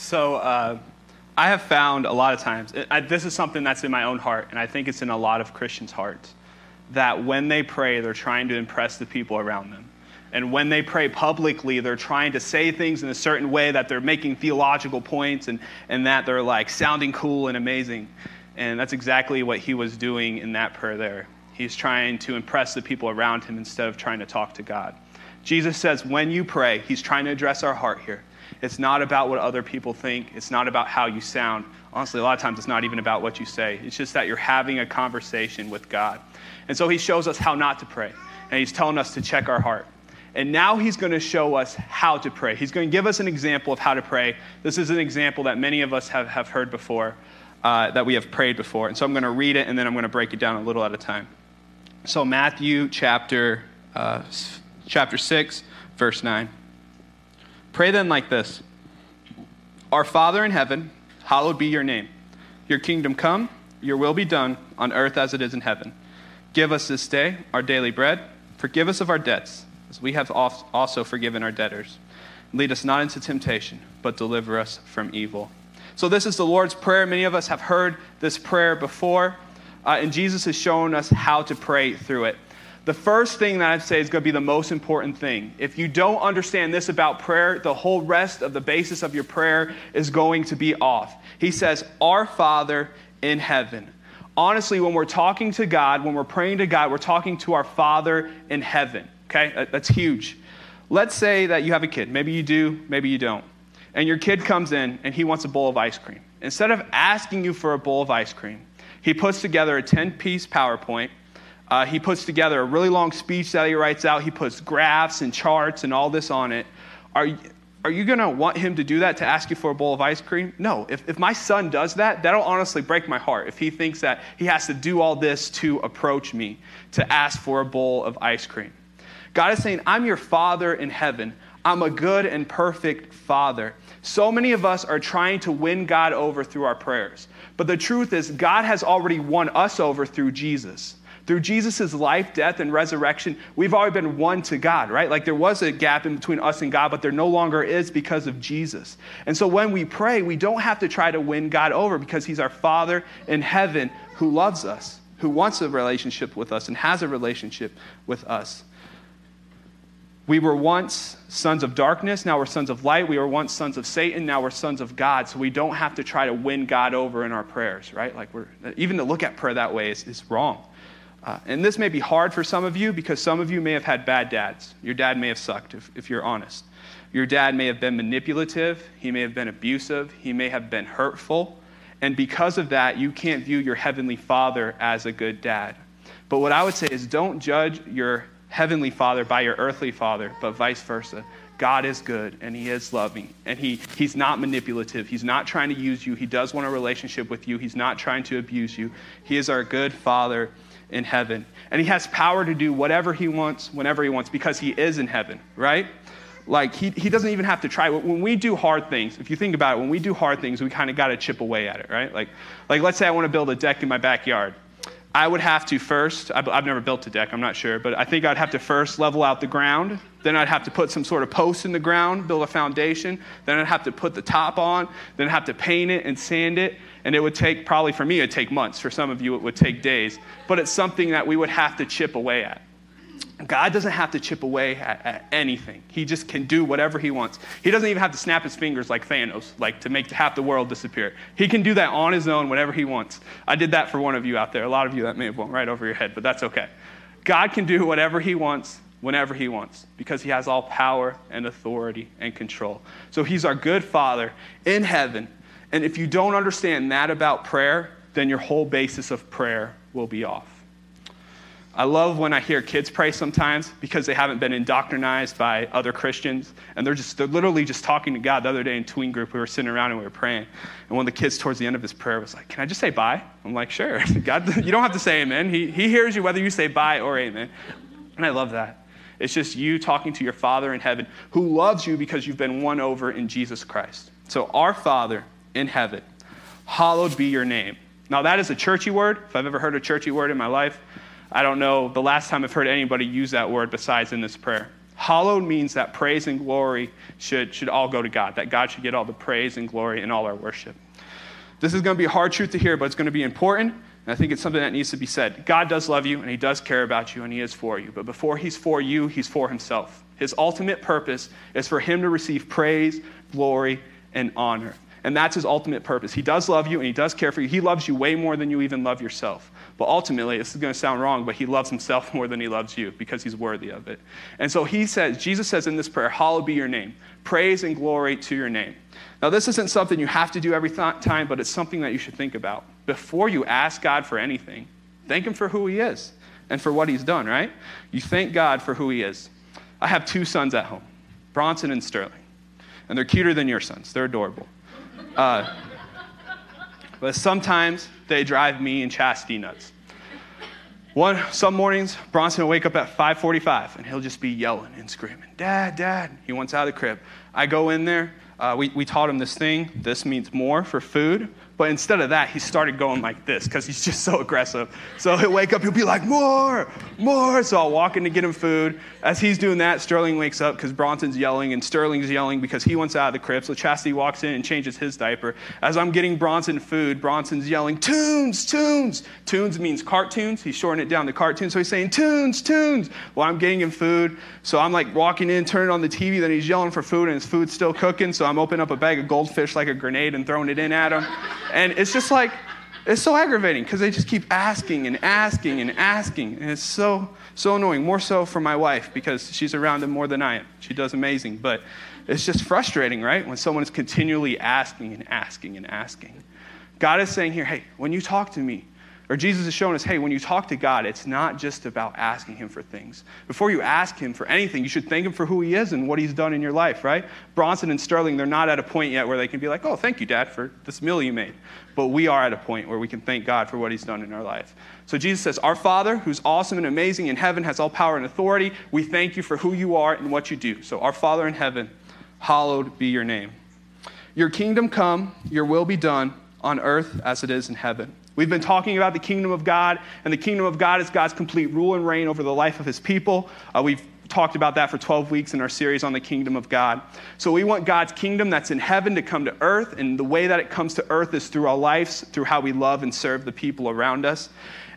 So uh, I have found a lot of times, I, this is something that's in my own heart, and I think it's in a lot of Christians' hearts, that when they pray, they're trying to impress the people around them. And when they pray publicly, they're trying to say things in a certain way that they're making theological points and, and that they're like sounding cool and amazing. And that's exactly what he was doing in that prayer there. He's trying to impress the people around him instead of trying to talk to God. Jesus says, when you pray, he's trying to address our heart here. It's not about what other people think, it's not about how you sound. Honestly, a lot of times it's not even about what you say. It's just that you're having a conversation with God. And so he shows us how not to pray, and he's telling us to check our heart. And now he's going to show us how to pray. He's going to give us an example of how to pray. This is an example that many of us have, have heard before, uh, that we have prayed before. And so I'm going to read it and then I'm going to break it down a little at a time. So, Matthew chapter, uh, chapter 6, verse 9. Pray then like this Our Father in heaven, hallowed be your name. Your kingdom come, your will be done on earth as it is in heaven. Give us this day our daily bread. Forgive us of our debts, as we have also forgiven our debtors. Lead us not into temptation, but deliver us from evil. So, this is the Lord's Prayer. Many of us have heard this prayer before, uh, and Jesus has shown us how to pray through it. The first thing that I'd say is going to be the most important thing. If you don't understand this about prayer, the whole rest of the basis of your prayer is going to be off. He says, Our Father in heaven. Honestly, when we're talking to God, when we're praying to God, we're talking to our Father in heaven. Okay? That's huge. Let's say that you have a kid. Maybe you do, maybe you don't. And your kid comes in and he wants a bowl of ice cream. Instead of asking you for a bowl of ice cream, he puts together a 10 piece PowerPoint uh, he puts together a really long speech that he writes out. He puts graphs and charts and all this on it. Are, are you going to want him to do that to ask you for a bowl of ice cream? No. If, if my son does that, that'll honestly break my heart. If he thinks that he has to do all this to approach me, to ask for a bowl of ice cream. God is saying, I'm your father in heaven. I'm a good and perfect father. So many of us are trying to win God over through our prayers. But the truth is, God has already won us over through Jesus. Through Jesus' life, death, and resurrection, we've already been one to God, right? Like there was a gap in between us and God, but there no longer is because of Jesus. And so when we pray, we don't have to try to win God over because He's our Father in heaven who loves us, who wants a relationship with us, and has a relationship with us. We were once sons of darkness, now we're sons of light. We were once sons of Satan, now we're sons of God. So we don't have to try to win God over in our prayers, right? Like we're even to look at prayer that way is, is wrong. Uh, and this may be hard for some of you because some of you may have had bad dads. Your dad may have sucked, if, if you're honest. Your dad may have been manipulative, he may have been abusive, he may have been hurtful. And because of that, you can't view your heavenly father as a good dad. But what I would say is don't judge your heavenly father by your earthly father, but vice versa. God is good and He is loving and he, He's not manipulative. He's not trying to use you. He does want a relationship with you. He's not trying to abuse you. He is our good Father in heaven. And he has power to do whatever he wants, whenever he wants, because he is in heaven, right? Like, he, he doesn't even have to try. When we do hard things, if you think about it, when we do hard things, we kind of got to chip away at it, right? Like, like, let's say I want to build a deck in my backyard. I would have to first, I've, never built a deck, I'm not sure, but I think I'd have to first level out the ground. Then I'd have to put some sort of post in the ground, build a foundation. Then I'd have to put the top on. Then I'd have to paint it and sand it. And it would take, probably for me, it'd take months. For some of you, it would take days. But it's something that we would have to chip away at. God doesn't have to chip away at, at, anything. He just can do whatever he wants. He doesn't even have to snap his fingers like Thanos, like to make half the world disappear. He can do that on his own whenever he wants. I did that for one of you out there. A lot of you that may have went right over your head, but that's okay. God can do whatever he wants whenever he wants because he has all power and authority and control. So he's our good father in heaven and if you don't understand that about prayer, then your whole basis of prayer will be off. I love when I hear kids pray sometimes because they haven't been indoctrinized by other Christians. And they're just, they're literally just talking to God. The other day in tween group, we were sitting around and we were praying. And one of the kids towards the end of his prayer was like, Can I just say bye? I'm like, Sure. God, you don't have to say amen. He, he hears you whether you say bye or amen. And I love that. It's just you talking to your Father in heaven who loves you because you've been won over in Jesus Christ. So, our Father, in heaven. Hallowed be your name. Now, that is a churchy word. If I've ever heard a churchy word in my life, I don't know the last time I've heard anybody use that word besides in this prayer. Hallowed means that praise and glory should, should all go to God, that God should get all the praise and glory and all our worship. This is going to be a hard truth to hear, but it's going to be important. And I think it's something that needs to be said. God does love you, and He does care about you, and He is for you. But before He's for you, He's for Himself. His ultimate purpose is for Him to receive praise, glory, and honor. And that's His ultimate purpose. He does love you, and He does care for you. He loves you way more than you even love yourself. But ultimately, this is going to sound wrong, but He loves Himself more than He loves you because He's worthy of it. And so He says, Jesus says in this prayer, Hallowed be your name. Praise and glory to your name. Now, this isn't something you have to do every th- time, but it's something that you should think about. Before you ask God for anything, thank Him for who He is and for what He's done, right? You thank God for who He is. I have two sons at home, Bronson and Sterling, and they're cuter than your sons. They're adorable. Uh, but sometimes they drive me and Chastity nuts. One, some mornings, Bronson will wake up at 5:45 and he'll just be yelling and screaming, "Dad, Dad!" He wants out of the crib. I go in there. Uh, we, we taught him this thing. This means more for food. But instead of that, he started going like this because he's just so aggressive. So he'll wake up, he'll be like, more, more. So I'll walk in to get him food. As he's doing that, Sterling wakes up because Bronson's yelling, and Sterling's yelling because he wants out of the crib. So Chastity walks in and changes his diaper. As I'm getting Bronson food, Bronson's yelling, tunes, tunes. Tunes means cartoons. He's shortening it down to cartoons. So he's saying, tunes, tunes, while I'm getting him food. So I'm like walking in, turning on the TV, then he's yelling for food, and his food's still cooking. So I'm opening up a bag of goldfish like a grenade and throwing it in at him. And it's just like, it's so aggravating because they just keep asking and asking and asking. And it's so, so annoying. More so for my wife because she's around them more than I am. She does amazing. But it's just frustrating, right? When someone is continually asking and asking and asking. God is saying here, hey, when you talk to me, or Jesus is showing us, hey, when you talk to God, it's not just about asking Him for things. Before you ask Him for anything, you should thank Him for who He is and what He's done in your life, right? Bronson and Sterling, they're not at a point yet where they can be like, oh, thank you, Dad, for this meal you made. But we are at a point where we can thank God for what He's done in our life. So Jesus says, Our Father, who's awesome and amazing in heaven, has all power and authority. We thank you for who you are and what you do. So, our Father in heaven, hallowed be your name. Your kingdom come, your will be done on earth as it is in heaven. We've been talking about the kingdom of God, and the kingdom of God is God's complete rule and reign over the life of his people. Uh, we've talked about that for 12 weeks in our series on the kingdom of God. So we want God's kingdom that's in heaven to come to earth, and the way that it comes to earth is through our lives, through how we love and serve the people around us.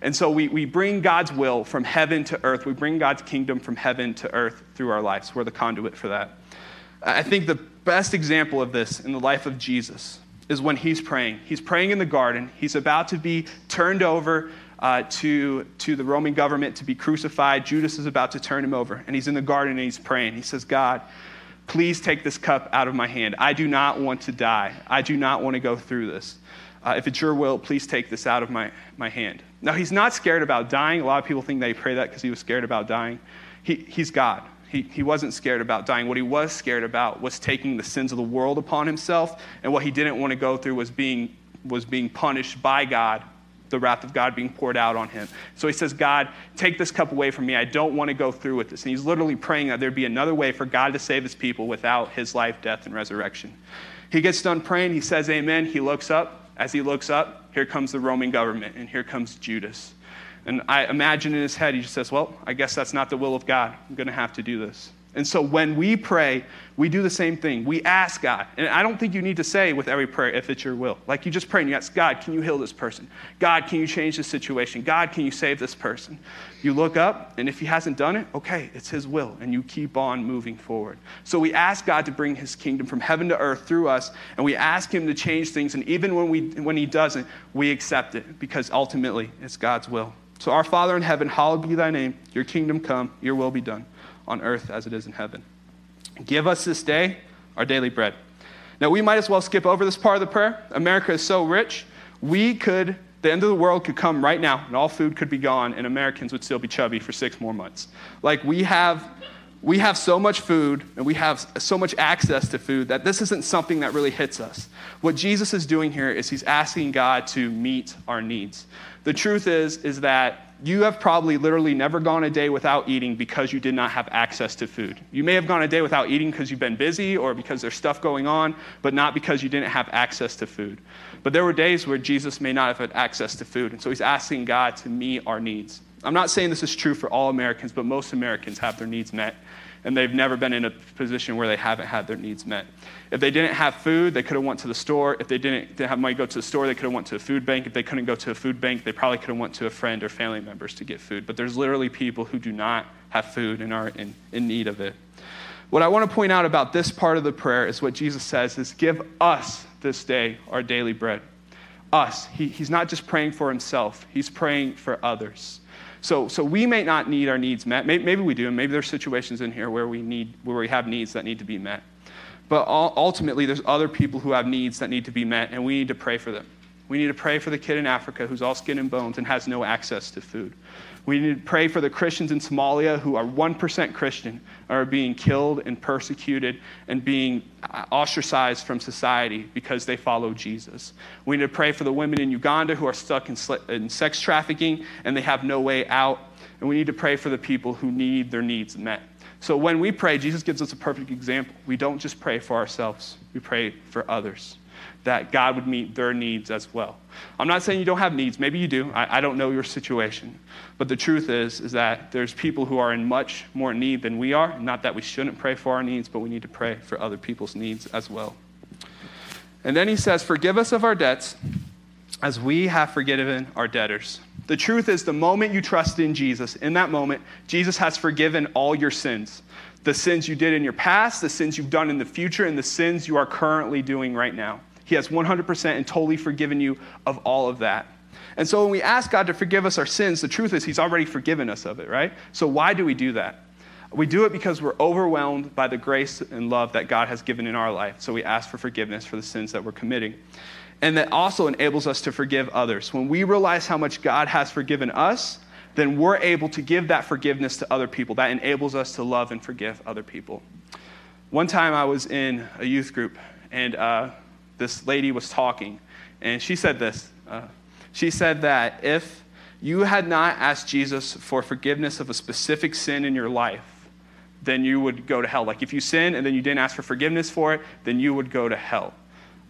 And so we, we bring God's will from heaven to earth. We bring God's kingdom from heaven to earth through our lives. We're the conduit for that. I think the best example of this in the life of Jesus is when he's praying. He's praying in the garden. He's about to be turned over uh, to, to the Roman government to be crucified. Judas is about to turn him over. And he's in the garden and he's praying. He says, God, please take this cup out of my hand. I do not want to die. I do not want to go through this. Uh, if it's your will, please take this out of my, my hand. Now, he's not scared about dying. A lot of people think they pray that because he was scared about dying. He, he's God. He, he wasn't scared about dying. What he was scared about was taking the sins of the world upon himself. And what he didn't want to go through was being, was being punished by God, the wrath of God being poured out on him. So he says, God, take this cup away from me. I don't want to go through with this. And he's literally praying that there'd be another way for God to save his people without his life, death, and resurrection. He gets done praying. He says, Amen. He looks up. As he looks up, here comes the Roman government, and here comes Judas. And I imagine in his head, he just says, Well, I guess that's not the will of God. I'm going to have to do this. And so when we pray, we do the same thing. We ask God. And I don't think you need to say with every prayer, if it's your will. Like you just pray and you ask, God, can you heal this person? God, can you change this situation? God, can you save this person? You look up, and if he hasn't done it, okay, it's his will. And you keep on moving forward. So we ask God to bring his kingdom from heaven to earth through us, and we ask him to change things. And even when, we, when he doesn't, we accept it because ultimately it's God's will. So, our Father in heaven, hallowed be thy name. Your kingdom come, your will be done on earth as it is in heaven. Give us this day our daily bread. Now, we might as well skip over this part of the prayer. America is so rich, we could, the end of the world could come right now, and all food could be gone, and Americans would still be chubby for six more months. Like, we have. We have so much food and we have so much access to food that this isn't something that really hits us. What Jesus is doing here is he's asking God to meet our needs. The truth is, is that you have probably literally never gone a day without eating because you did not have access to food. You may have gone a day without eating because you've been busy or because there's stuff going on, but not because you didn't have access to food. But there were days where Jesus may not have had access to food, and so he's asking God to meet our needs. I'm not saying this is true for all Americans, but most Americans have their needs met. And they've never been in a position where they haven't had their needs met. If they didn't have food, they could have went to the store. If they didn't, have money to go to the store, they could have went to a food bank. If they couldn't go to a food bank, they probably could have went to a friend or family members to get food. But there's literally people who do not have food and are in, in need of it. What I want to point out about this part of the prayer is what Jesus says is give us this day our daily bread. Us. He, he's not just praying for himself, he's praying for others. So, so we may not need our needs met. Maybe, maybe we do, and maybe there's situations in here where we need where we have needs that need to be met. But ultimately, there's other people who have needs that need to be met, and we need to pray for them. We need to pray for the kid in Africa who's all skin and bones and has no access to food. We need to pray for the Christians in Somalia who are 1% Christian, are being killed and persecuted and being uh, ostracized from society because they follow Jesus. We need to pray for the women in Uganda who are stuck in, in sex trafficking and they have no way out. And we need to pray for the people who need their needs met. So when we pray, Jesus gives us a perfect example. We don't just pray for ourselves, we pray for others, that God would meet their needs as well. I'm not saying you don't have needs. Maybe you do. I, I don't know your situation. But the truth is, is that there's people who are in much more need than we are. Not that we shouldn't pray for our needs, but we need to pray for other people's needs as well. And then he says, Forgive us of our debts as we have forgiven our debtors. The truth is, the moment you trust in Jesus, in that moment, Jesus has forgiven all your sins. The sins you did in your past, the sins you've done in the future, and the sins you are currently doing right now. He has 100% and totally forgiven you of all of that. And so when we ask God to forgive us our sins, the truth is He's already forgiven us of it, right? So why do we do that? We do it because we're overwhelmed by the grace and love that God has given in our life. So we ask for forgiveness for the sins that we're committing and that also enables us to forgive others. When we realize how much God has forgiven us, then we're able to give that forgiveness to other people. That enables us to love and forgive other people. One time I was in a youth group, and uh, this lady was talking, and she said this. Uh, she said that if you had not asked Jesus for forgiveness of a specific sin in your life, then you would go to hell. Like if you sin and then you didn't ask for forgiveness for it, then you would go to hell.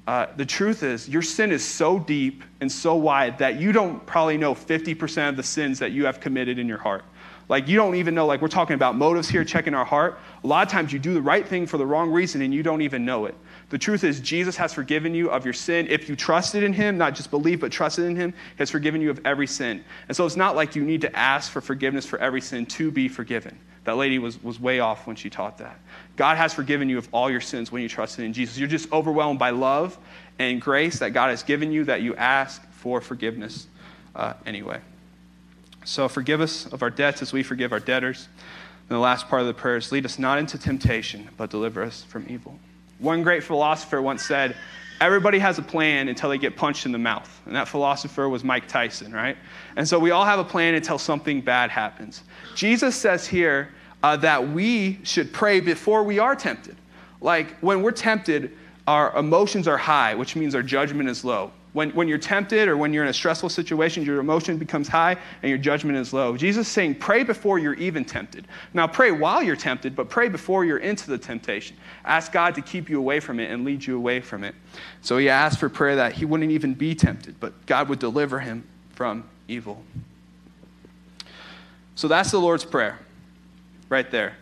Uh, the truth is, your sin is so deep and so wide that you don't probably know 50% of the sins that you have committed in your heart. Like, you don't even know, like, we're talking about motives here, checking our heart. A lot of times you do the right thing for the wrong reason and you don't even know it. The truth is, Jesus has forgiven you of your sin. If you trusted in Him, not just believe, but trusted in Him, has forgiven you of every sin. And so it's not like you need to ask for forgiveness for every sin to be forgiven. That lady was, was way off when she taught that. God has forgiven you of all your sins when you trusted in Jesus. You're just overwhelmed by love and grace that God has given you that you ask for forgiveness uh, anyway. So forgive us of our debts as we forgive our debtors. And the last part of the prayer is lead us not into temptation, but deliver us from evil. One great philosopher once said, Everybody has a plan until they get punched in the mouth. And that philosopher was Mike Tyson, right? And so we all have a plan until something bad happens. Jesus says here uh, that we should pray before we are tempted. Like when we're tempted, our emotions are high, which means our judgment is low. When, when you're tempted or when you're in a stressful situation, your emotion becomes high and your judgment is low. Jesus is saying, pray before you're even tempted. Now, pray while you're tempted, but pray before you're into the temptation. Ask God to keep you away from it and lead you away from it. So he asked for prayer that he wouldn't even be tempted, but God would deliver him from evil. So that's the Lord's Prayer right there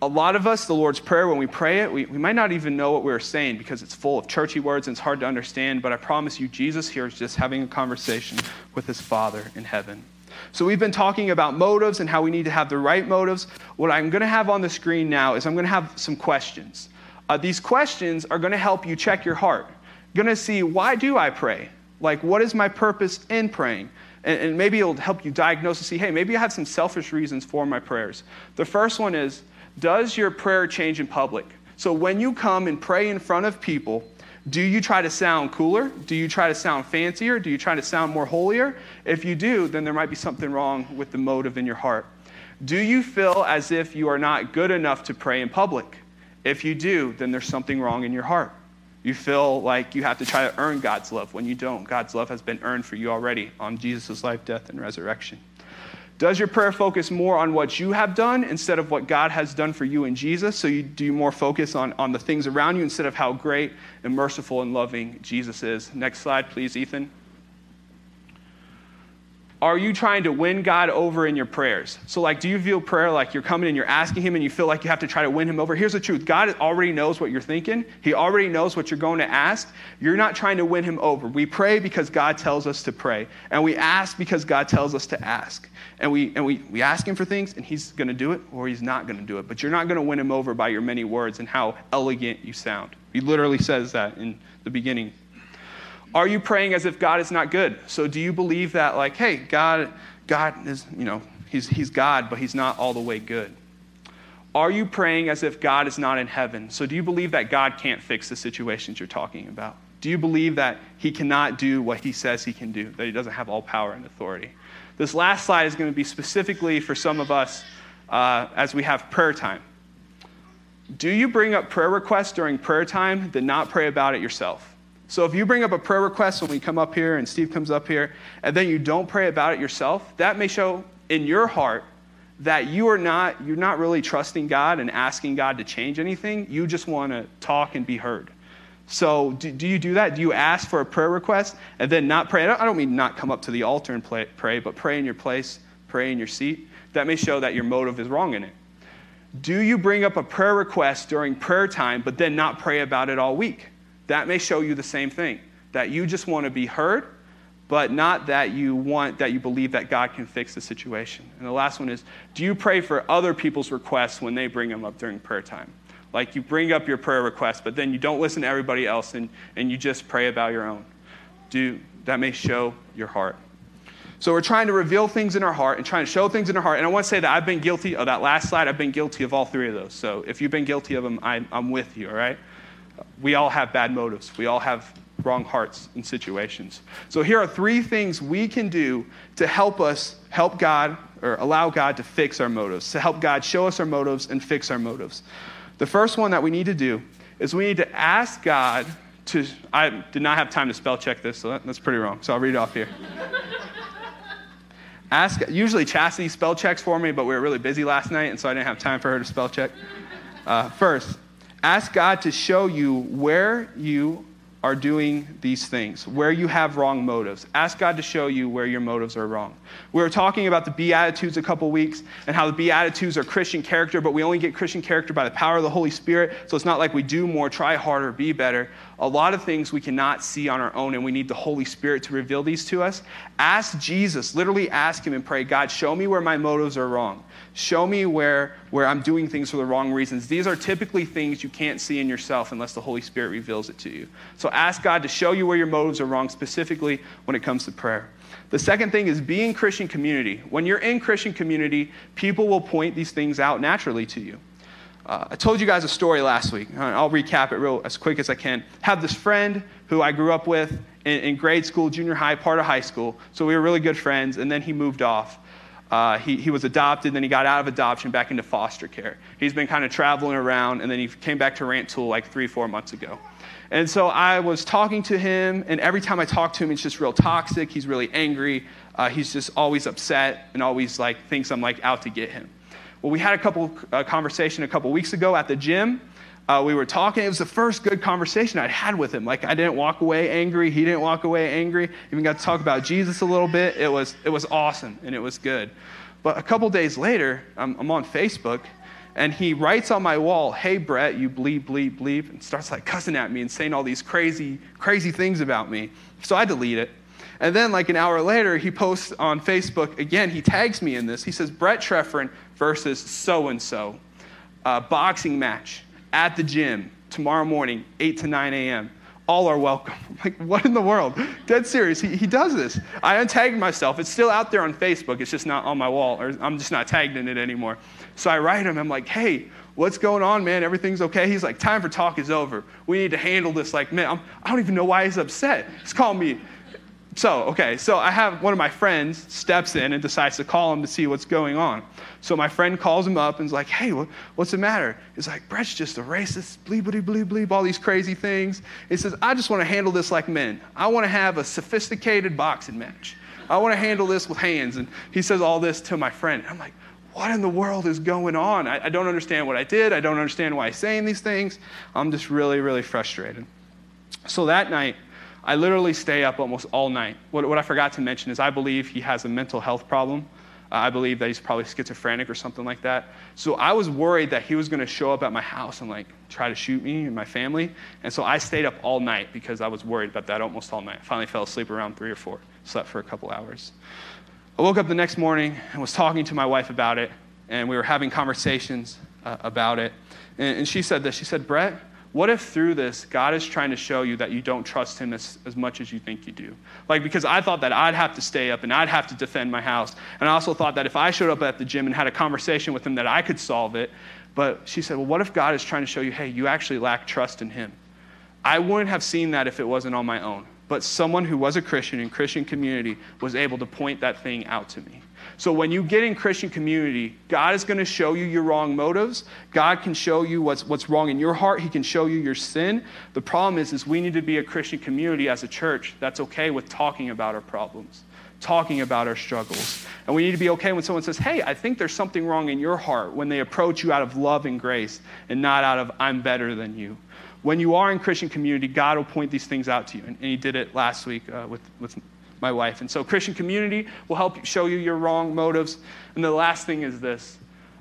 a lot of us, the Lord's Prayer, when we pray it, we, we might not even know what we're saying because it's full of churchy words and it's hard to understand. But I promise you, Jesus here is just having a conversation with his Father in heaven. So we've been talking about motives and how we need to have the right motives. What I'm going to have on the screen now is I'm going to have some questions. Uh, these questions are going to help you check your heart. You're going to see why do I pray? Like, what is my purpose in praying? And, and maybe it'll help you diagnose and see, hey, maybe I have some selfish reasons for my prayers. The first one is, does your prayer change in public? So when you come and pray in front of people, do you try to sound cooler? Do you try to sound fancier? Do you try to sound more holier? If you do, then there might be something wrong with the motive in your heart. Do you feel as if you are not good enough to pray in public? If you do, then there's something wrong in your heart. You feel like you have to try to earn God's love when you don't. God's love has been earned for you already on Jesus' life, death, and resurrection. Does your prayer focus more on what you have done instead of what God has done for you in Jesus? So you do you more focus on, on the things around you instead of how great and merciful and loving Jesus is. Next slide, please, Ethan. Are you trying to win God over in your prayers? So, like, do you feel prayer like you're coming and you're asking Him and you feel like you have to try to win Him over? Here's the truth God already knows what you're thinking, He already knows what you're going to ask. You're not trying to win Him over. We pray because God tells us to pray, and we ask because God tells us to ask. And we, and we, we ask Him for things, and He's going to do it or He's not going to do it. But you're not going to win Him over by your many words and how elegant you sound. He literally says that in the beginning. Are you praying as if God is not good? So, do you believe that, like, hey, God God is, you know, he's, he's God, but he's not all the way good. Are you praying as if God is not in heaven? So, do you believe that God can't fix the situations you're talking about? Do you believe that he cannot do what he says he can do, that he doesn't have all power and authority? This last slide is going to be specifically for some of us uh, as we have prayer time. Do you bring up prayer requests during prayer time, then not pray about it yourself? So if you bring up a prayer request when we come up here and Steve comes up here, and then you don't pray about it yourself, that may show in your heart that you are not you're not really trusting God and asking God to change anything. You just want to talk and be heard. So do, do, you do that? Do you ask for a prayer request and then not pray? I don't, I don't mean not come up to the altar and play, pray, but pray in your place, pray in your seat. That may show that your motive is wrong in it. Do you bring up a prayer request during prayer time, but then not pray about it all week? That may show you the same thing that you just want to be heard, but not that you want, that you believe that God can fix the situation. And the last one is do you pray for other people's requests when they bring them up during prayer time? Like you bring up your prayer request, but then you don't listen to everybody else and, and you just pray about your own. Do, that may show your heart. So we're trying to reveal things in our heart and trying to show things in our heart. And I want to say that I've been guilty of that last slide. I've been guilty of all three of those. So if you've been guilty of them, I'm, I'm with you, all right? We all have bad motives. We all have wrong hearts in situations. So here are three things we can do to help us help God or allow God to fix our motives, to help God show us our motives and fix our motives. The first one that we need to do is we need to ask God to. I did not have time to spell check this, so that's pretty wrong. So I'll read it off here. ask. Usually Chastity spell checks for me, but we were really busy last night, and so I didn't have time for her to spell check. Uh, first, Ask God to show you where you are doing these things, where you have wrong motives. Ask God to show you where your motives are wrong. We were talking about the Beatitudes a couple weeks and how the Beatitudes are Christian character, but we only get Christian character by the power of the Holy Spirit. So it's not like we do more, try harder, be better. A lot of things we cannot see on our own, and we need the Holy Spirit to reveal these to us. Ask Jesus, literally ask Him and pray, God, show me where my motives are wrong. Show me where, where I'm doing things for the wrong reasons. These are typically things you can't see in yourself unless the Holy Spirit reveals it to you. So ask God to show you where your motives are wrong, specifically when it comes to prayer. The second thing is be in Christian community. When you're in Christian community, people will point these things out naturally to you. Uh, I told you guys a story last week. I'll recap it real as quick as I can. Have this friend who I grew up with in, in grade school, junior high, part of high school. So we were really good friends, and then he moved off. Uh, he, he was adopted, then he got out of adoption back into foster care. He's been kind of traveling around, and then he came back to Rantoul like three, four months ago. And so I was talking to him, and every time I talk to him, it's just real toxic. He's really angry. Uh, he's just always upset and always like thinks I'm like out to get him. Well, we had a couple uh, conversation a couple weeks ago at the gym, uh, we were talking. It was the first good conversation I'd had with him. Like I didn't walk away angry. He didn't walk away angry. Even got to talk about Jesus a little bit. It was it was awesome and it was good. But a couple days later, I'm, I'm on Facebook, and he writes on my wall, "Hey Brett, you bleep bleep bleep," and starts like cussing at me and saying all these crazy crazy things about me. So I delete it. And then, like an hour later, he posts on Facebook again. He tags me in this. He says, Brett Trefren versus so and so, boxing match at the gym tomorrow morning, 8 to 9 a.m. All are welcome. like, what in the world? Dead serious. He, he does this. I untagged myself. It's still out there on Facebook. It's just not on my wall, or I'm just not tagged in it anymore. So I write him. I'm like, hey, what's going on, man? Everything's okay? He's like, time for talk is over. We need to handle this like, man, I'm, I do not even know why he's upset. He's calling me so, okay, so I have one of my friends steps in and decides to call him to see what's going on. So my friend calls him up and is like, hey, what, what's the matter? He's like, Brett's just a racist, bleep, bleep, bleep, bleep, all these crazy things. He says, I just want to handle this like men. I want to have a sophisticated boxing match. I want to handle this with hands. And he says all this to my friend. I'm like, what in the world is going on? I, I don't understand what I did. I don't understand why he's saying these things. I'm just really, really frustrated. So that night, I literally stay up almost all night. What, what I forgot to mention is I believe he has a mental health problem. Uh, I believe that he's probably schizophrenic or something like that. So I was worried that he was going to show up at my house and like try to shoot me and my family. And so I stayed up all night because I was worried about that almost all night. I finally fell asleep around three or four, slept for a couple hours. I woke up the next morning and was talking to my wife about it, and we were having conversations uh, about it. And, and she said this She said, Brett, what if through this, God is trying to show you that you don't trust Him as, as much as you think you do? Like, because I thought that I'd have to stay up and I'd have to defend my house. And I also thought that if I showed up at the gym and had a conversation with Him, that I could solve it. But she said, Well, what if God is trying to show you, hey, you actually lack trust in Him? I wouldn't have seen that if it wasn't on my own but someone who was a Christian in Christian community was able to point that thing out to me. So when you get in Christian community, God is going to show you your wrong motives. God can show you what's, what's wrong in your heart. He can show you your sin. The problem is, is we need to be a Christian community as a church that's okay with talking about our problems, talking about our struggles. And we need to be okay when someone says, hey, I think there's something wrong in your heart when they approach you out of love and grace and not out of I'm better than you when you are in Christian community, God will point these things out to you. And, and He did it last week uh, with, with my wife. And so, Christian community will help show you your wrong motives. And the last thing is this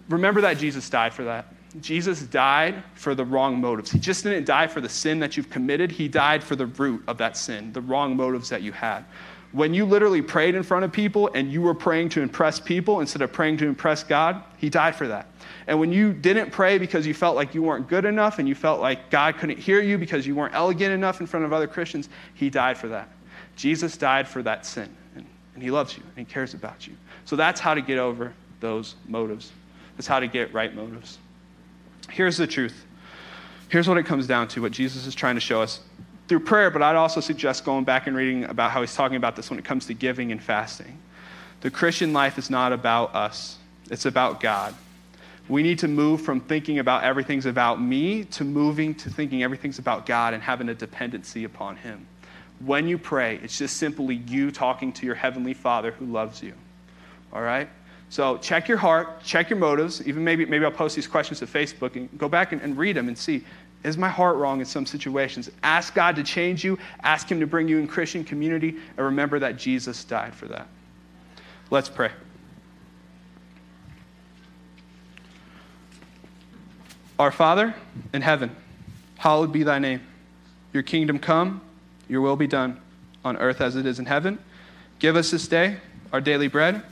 remember that Jesus died for that. Jesus died for the wrong motives. He just didn't die for the sin that you've committed, He died for the root of that sin, the wrong motives that you had. When you literally prayed in front of people and you were praying to impress people instead of praying to impress God, He died for that. And when you didn't pray because you felt like you weren't good enough and you felt like God couldn't hear you because you weren't elegant enough in front of other Christians, He died for that. Jesus died for that sin. And, and He loves you and He cares about you. So that's how to get over those motives. That's how to get right motives. Here's the truth. Here's what it comes down to what Jesus is trying to show us through prayer, but I'd also suggest going back and reading about how he's talking about this when it comes to giving and fasting. The Christian life is not about us, it's about God. We need to move from thinking about everything's about me to moving to thinking everything's about God and having a dependency upon Him. When you pray, it's just simply you talking to your Heavenly Father who loves you. All right? So check your heart, check your motives. Even maybe, maybe I'll post these questions to Facebook and go back and, and read them and see is my heart wrong in some situations? Ask God to change you, ask Him to bring you in Christian community, and remember that Jesus died for that. Let's pray. Our Father in heaven, hallowed be thy name. Your kingdom come, your will be done, on earth as it is in heaven. Give us this day our daily bread.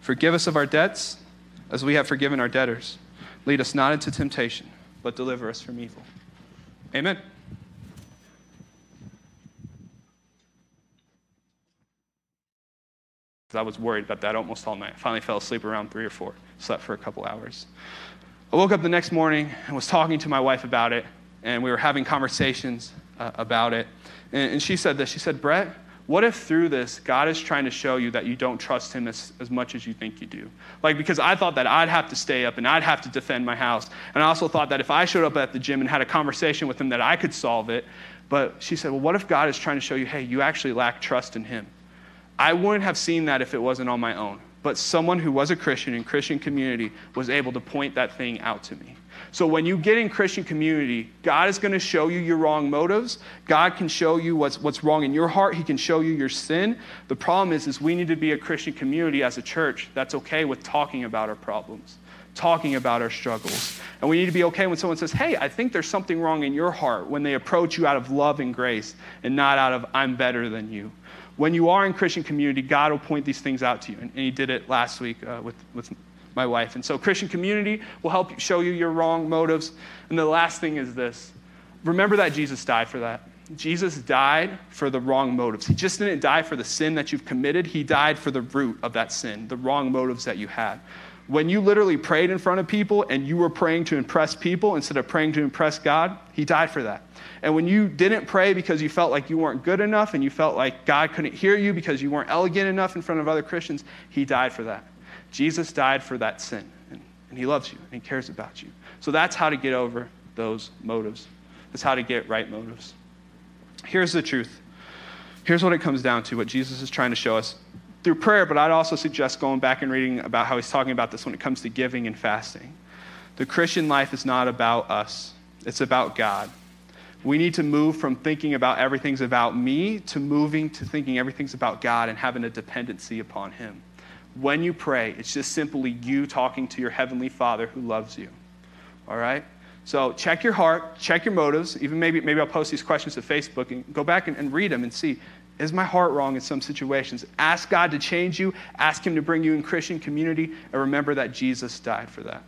Forgive us of our debts, as we have forgiven our debtors. Lead us not into temptation, but deliver us from evil. Amen. I was worried about that almost all night. Finally fell asleep around three or four, slept for a couple hours. I woke up the next morning and was talking to my wife about it, and we were having conversations uh, about it. And, and, she said this She said, Brett, what if through this, God is trying to show you that you don't trust Him as, as much as you think you do? Like, because I thought that I'd have to stay up and I'd have to defend my house. And I also thought that if I showed up at the gym and had a conversation with Him, that I could solve it. But she said, Well, what if God is trying to show you, hey, you actually lack trust in Him? I wouldn't have seen that if it wasn't on my own but someone who was a Christian in Christian community was able to point that thing out to me. So when you get in Christian community, God is going to show you your wrong motives. God can show you what's, what's wrong in your heart. He can show you your sin. The problem is, is we need to be a Christian community as a church that's okay with talking about our problems, talking about our struggles. And we need to be okay when someone says, hey, I think there's something wrong in your heart when they approach you out of love and grace and not out of I'm better than you when you are in Christian community, God will point these things out to you. And, and He did it last week uh, with, with my wife. And so, Christian community will help show you your wrong motives. And the last thing is this remember that Jesus died for that. Jesus died for the wrong motives. He just didn't die for the sin that you've committed, He died for the root of that sin, the wrong motives that you had. When you literally prayed in front of people and you were praying to impress people instead of praying to impress God, He died for that. And when you didn't pray because you felt like you weren't good enough and you felt like God couldn't hear you because you weren't elegant enough in front of other Christians, He died for that. Jesus died for that sin. And, and He loves you and He cares about you. So that's how to get over those motives. That's how to get right motives. Here's the truth. Here's what it comes down to what Jesus is trying to show us through prayer, but I'd also suggest going back and reading about how he's talking about this when it comes to giving and fasting. The Christian life is not about us, it's about God. We need to move from thinking about everything's about me to moving to thinking everything's about God and having a dependency upon Him. When you pray, it's just simply you talking to your Heavenly Father who loves you. All right? So check your heart, check your motives. Even maybe, maybe I'll post these questions to Facebook and go back and, and read them and see is my heart wrong in some situations? Ask God to change you, ask Him to bring you in Christian community, and remember that Jesus died for that.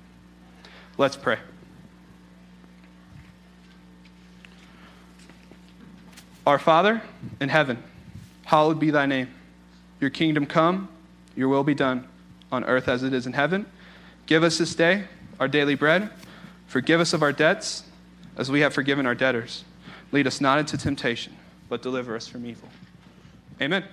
Let's pray. Our Father in heaven, hallowed be thy name. Your kingdom come, your will be done, on earth as it is in heaven. Give us this day our daily bread. Forgive us of our debts, as we have forgiven our debtors. Lead us not into temptation, but deliver us from evil. Amen.